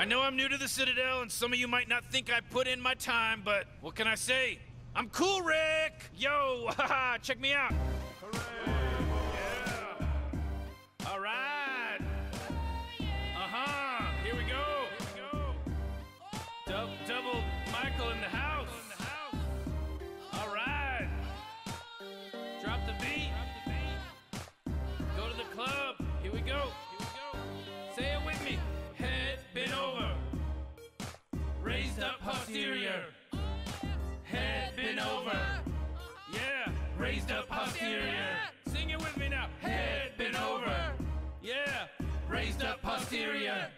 I know I'm new to the Citadel, and some of you might not think I put in my time, but what can I say? I'm cool, Rick! Yo, haha, check me out! Hooray! posterior. Head bent over. Yeah, raised up posterior. Sing it with me now. Head bent over. Yeah, raised up posterior.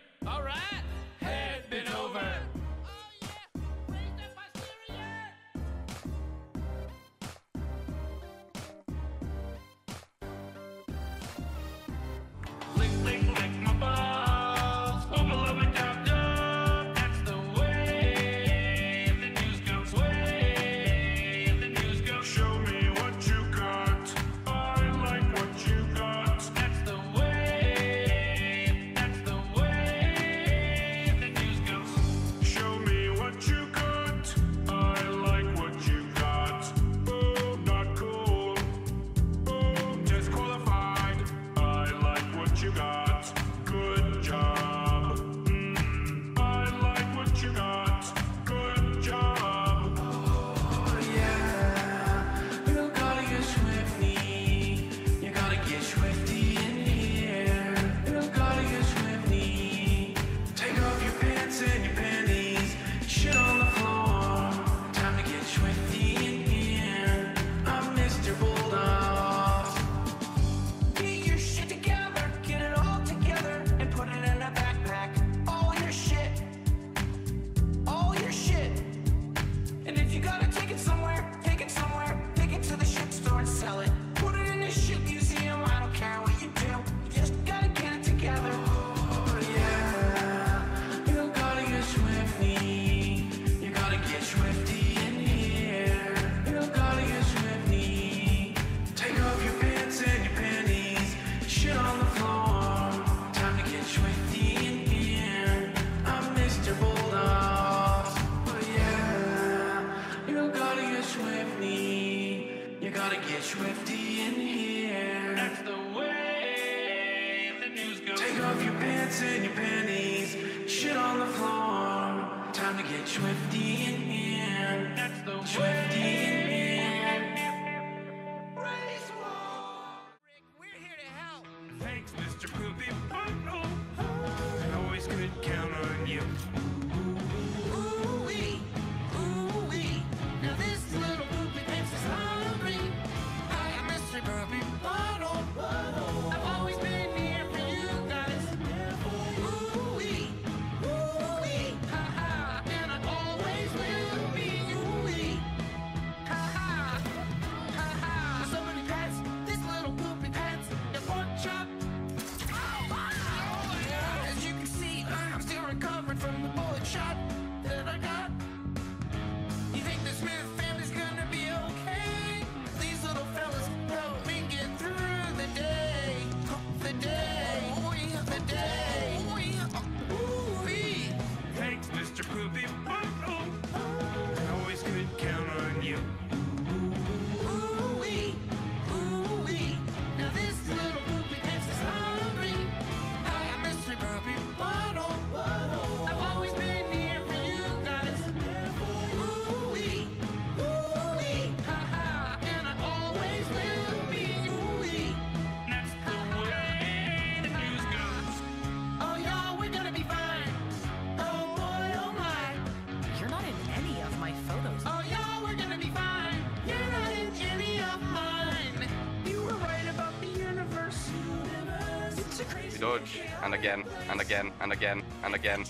and again and again and again and again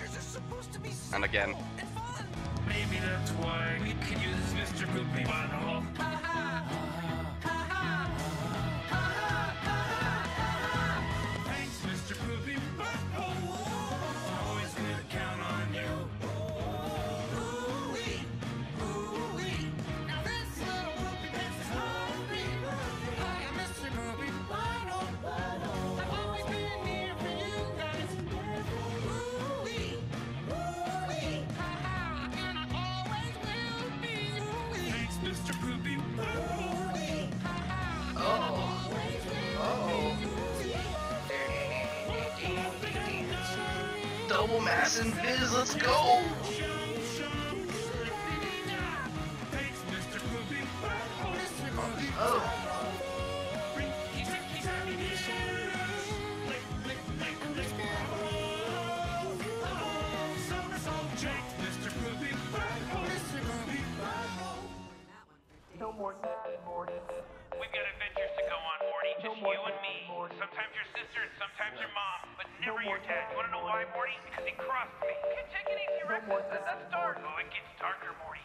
and again. Maybe that's why we could use Mr. Poopy Butthole. Double mass and biz. Let's go. Oh. We've got adventures to go on, Morty. Just you and me. Sometimes your sister and sometimes your mom, but never your dad. You wanna know why, Morty? Because he crossed me. Okay, take it easy, Rick. That's, that's dark. Oh, it gets darker, Morty.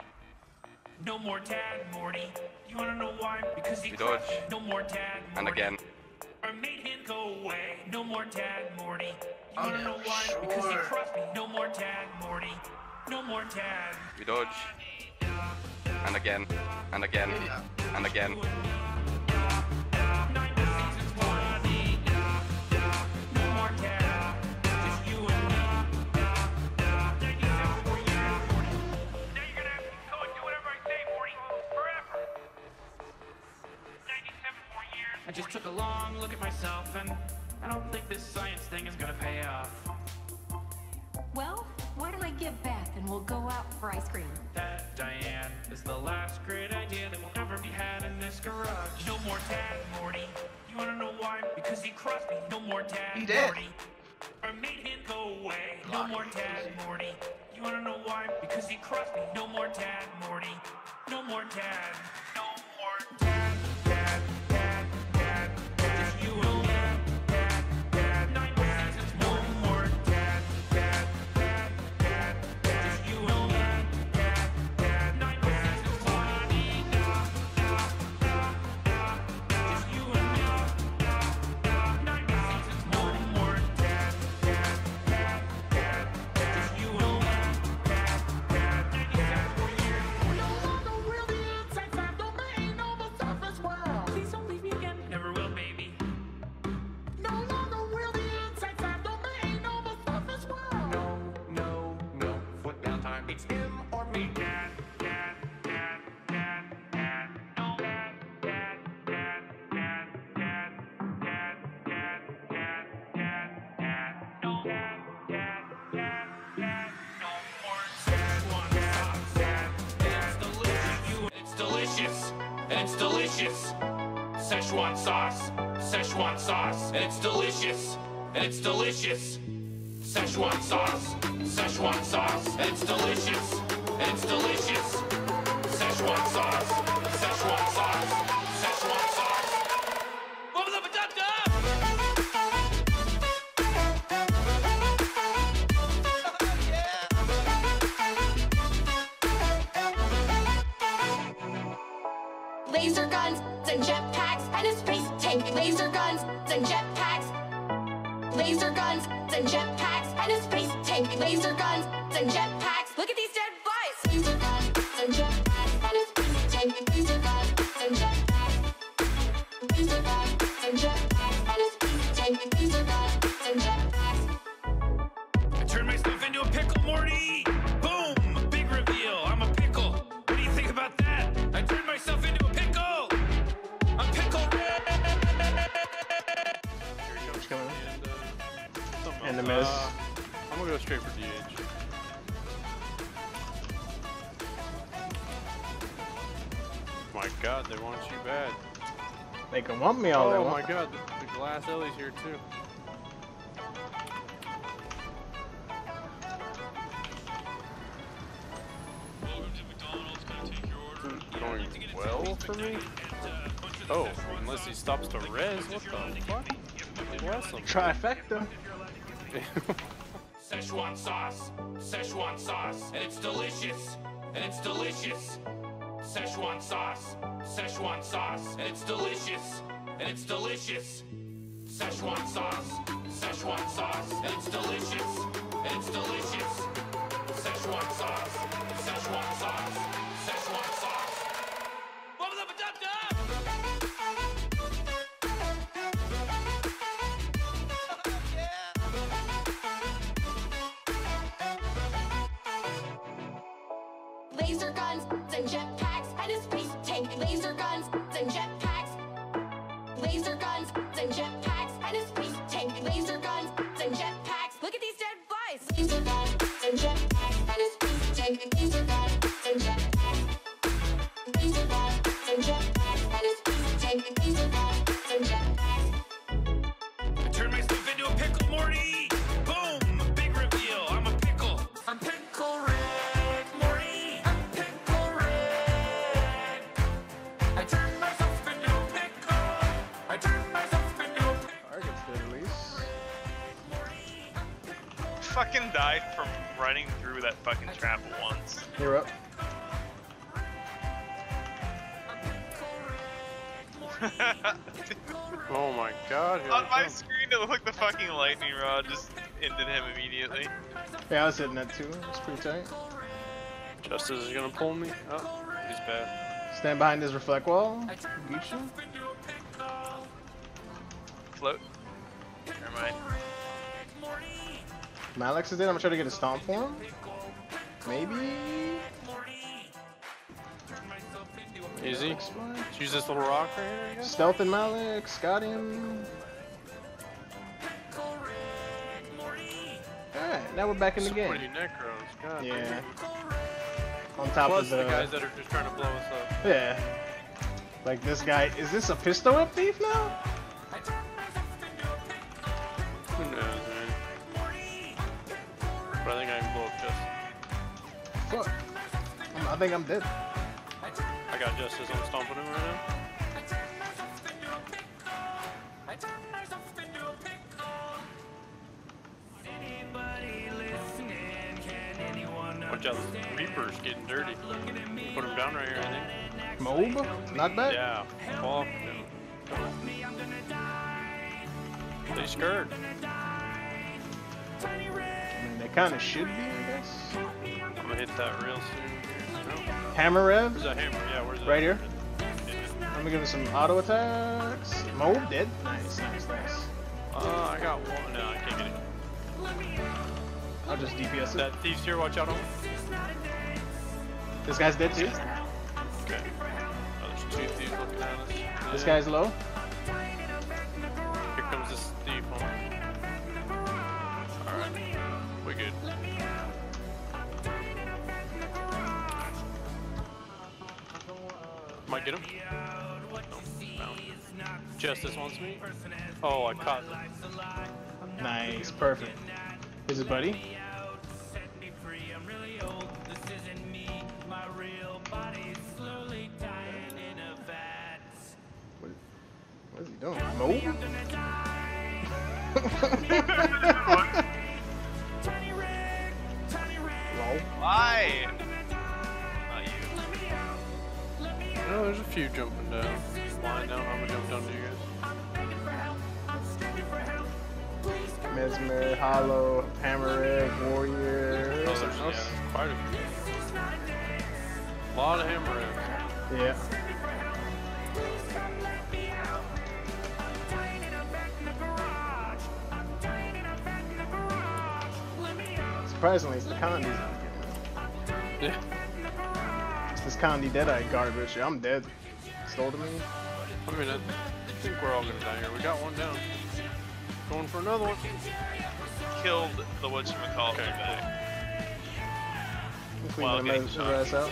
No more dad, Morty. You wanna know why? Because he We crossed dodge. No more dad, Morty. And again. I made him go away. No more dad, Morty. You wanna yeah, know why? Because he sure. crossed me. No more dad, Morty. No more dad. We dodge. And again. And again. And again. Just took a long look at myself, and I don't think this science thing is gonna pay off. Well, why don't I get back and we'll go out for ice cream? That Diane is the last great idea that will ever be had in this garage. No more dad, Morty. You wanna know why? Because he crossed me. No more dad, He did. Morty. I made him go away. No more dad, Morty. You wanna know why? Because he crossed me. No more dad, delicious. Szechuan sauce. Szechuan sauce. And it's delicious. And it's delicious. Szechuan sauce, Szechuan sauce, and it's delicious, and it's delicious. Szechuan sauce, Szechuan sauce, Oh my god, they want you bad. They can want me all they oh want. oh my god, the, the glass Ellie's here too. Hmm, going well for me? Oh, unless he stops to res, what the fuck? Bless him. Trifecta. Szechuan sauce, Szechuan sauce, and it's delicious, and it's delicious. Szechuan sauce, Szechuan sauce, and it's delicious, and it's delicious. Szechuan sauce, Szechuan sauce, and it's delicious, and it's delicious. Szechuan sauce, Szechuan sauce, once. You're up. Oh my god, On my come. screen, it looked like the fucking lightning rod just ended him immediately. Yeah, I was hitting that too. It's pretty tight. Justice is gonna pull me. Oh, he's bad. Stand behind this reflect wall. Beat you. Float. Never mind. Malix is in. I'm gonna try to get a stomp for him. Maybe. Easy. Looks. Let's use this little rock right here, Stealth and Malix. Got him. Alright, now we're back in the So game. many necros. God. Yeah. On top Plus of the. the guys that are just trying to blow us up. Yeah. Like this guy. Is this a pistol whip thief now? I think I'm dead. I got Justice. I'm stomping him right now. Watch out, Reaper's getting dirty. Put him down right here, I think. Mob? Not bad. Yeah, fuck them. They scared. I mean, they kind of should be, I guess. I'm gonna hit that real soon. Hammer rev. Where's that hammer? Yeah, where's that? Right here. Let me give him some auto attacks. Mob dead. Nice, nice, nice. Uh, I got one. No, I can't get it. I'll just DPS it. That thief's here, watch out on him. This guy's dead too. Okay. Oh, there's two thieves looking at us. This guy's low. Get him. No, found. Justice wants me. Oh, I caught them. Nice, perfect. Is it buddy? What, what is he doing? Mob? there's a few jumping down. Flying down, I'm gonna jump down to you guys. Mesmer, Holo, Hammer Egg, Warrior. Oh, there's, yeah, there's quite a few. A lot of hammer. Yeah. Surprisingly, it's the Condi's. Yeah. It's this Condi Deadeye garbage. I'm dead. Stole to me. I mean, I think we're all gonna die here. We got one down. Going for another one. Killed the whatchamacallit Okay, back. Clean Well, the getting mess- shot. his ass out.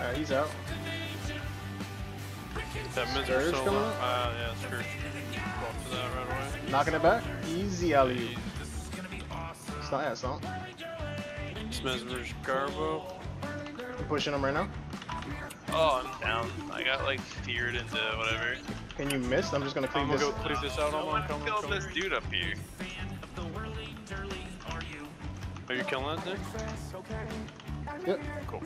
Alright, he's out. That miser's Scourge so coming up? Ah, yeah, Scourge. Go up to that right away. Knocking it back. Easy alley. Stomp, yeah, stomp. Mesmer's Garbo. You pushing him right now? Oh, I'm down. I got like feared into whatever. Can you miss? I'm just gonna clean I'm gonna this. go cleave this out. I'm Someone on coming. killed coming. this dude up here. Are you killing that thing? Yep. Cool.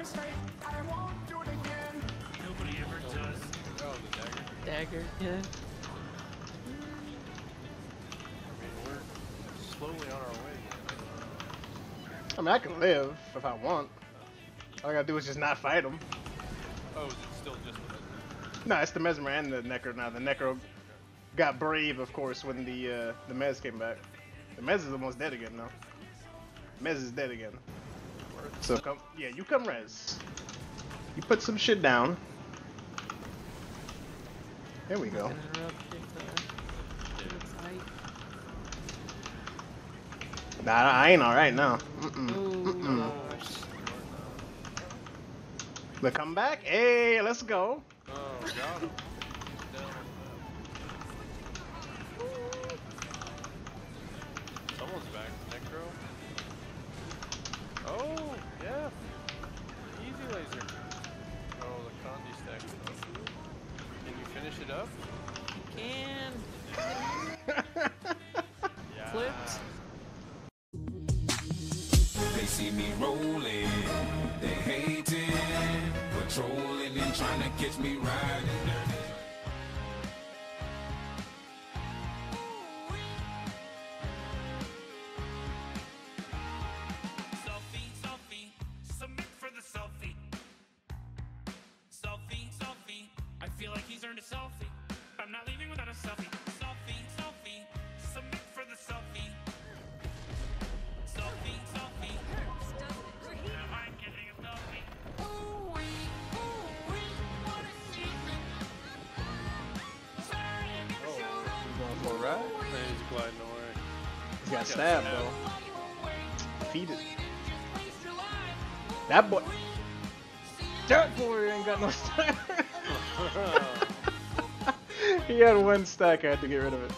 Dagger, yeah. We're slowly on our way. I mean, I can live if I want. All I gotta do is just not fight him. Oh, is it still just with it? No, it's the Mesmer and the Necro now. The Necro got brave, of course, when the uh, the Mez came back. The Mez is almost dead again now. Mez is dead again. So come, yeah, you come res. You put some shit down. There we go. Interrupt if, it's like- Nah, I ain't alright now. Mm-mm. Mm-mm. The comeback? Hey, let's go. Oh, got him. Someone's back. Necro. Oh, yeah. Easy laser. Oh, the Condi stack. Can you finish it up? Can. Going for a? Man, he's gliding away. He got stabbed though. Defeated. That boy. That boy ain't got no stack. he had one stack. I had to get rid of it.